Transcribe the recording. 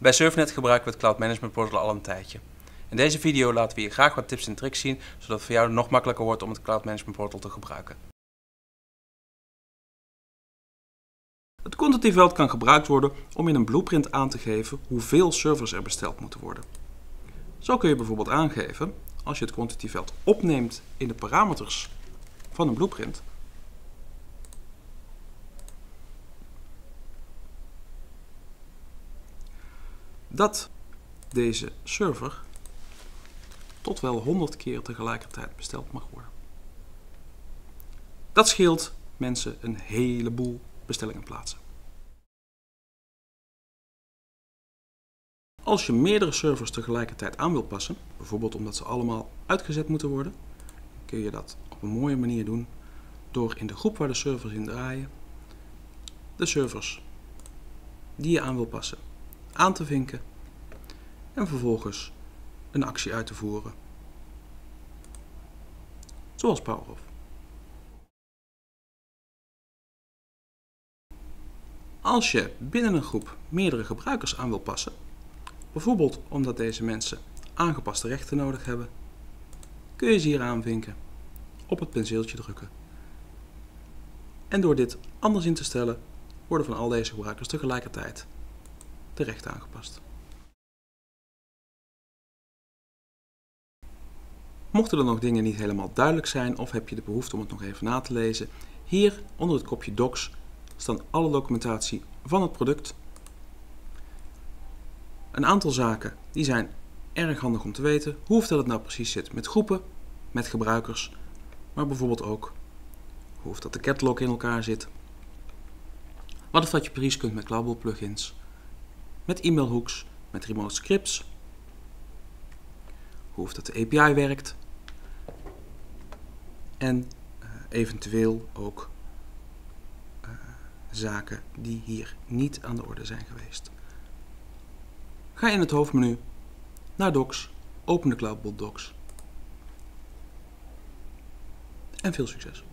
Bij Surfnet gebruiken we het Cloud Management Portal al een tijdje. In deze video laten we je graag wat tips en tricks zien, zodat het voor jou nog makkelijker wordt om het Cloud Management Portal te gebruiken. Het quantity veld kan gebruikt worden om in een blueprint aan te geven hoeveel servers er besteld moeten worden. Zo kun je bijvoorbeeld aangeven, als je het quantity veld opneemt in de parameters van een blueprint, dat deze server tot wel 100 keer tegelijkertijd besteld mag worden. Dat scheelt mensen een heleboel bestellingen plaatsen. Als je meerdere servers tegelijkertijd aan wilt passen, bijvoorbeeld omdat ze allemaal uitgezet moeten worden, kun je dat op een mooie manier doen door in de groep waar de servers in draaien, de servers die je aan wil passen aan te vinken en vervolgens een actie uit te voeren. Zoals PowerOff. Als je binnen een groep meerdere gebruikers aan wil passen, bijvoorbeeld omdat deze mensen aangepaste rechten nodig hebben, kun je ze hier aanvinken, op het penseeltje drukken. En door dit anders in te stellen, worden van al deze gebruikers tegelijkertijd de rechten aangepast. Mochten er nog dingen niet helemaal duidelijk zijn of heb je de behoefte om het nog even na te lezen, hier onder het kopje Docs staan alle documentatie van het product. Een aantal zaken die zijn erg handig om te weten. Hoe dat het nou precies zit met groepen, met gebruikers, maar bijvoorbeeld ook hoe dat de catalog in elkaar zit. Wat of dat je precies kunt met Cloudball plugins, met e-mailhooks, met remote scripts, hoe of dat de API werkt en uh, eventueel ook zaken die hier niet aan de orde zijn geweest. Ga in het hoofdmenu naar Docs, open de Cloudbot Docs en veel succes!